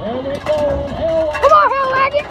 Come on, Hell Wagon!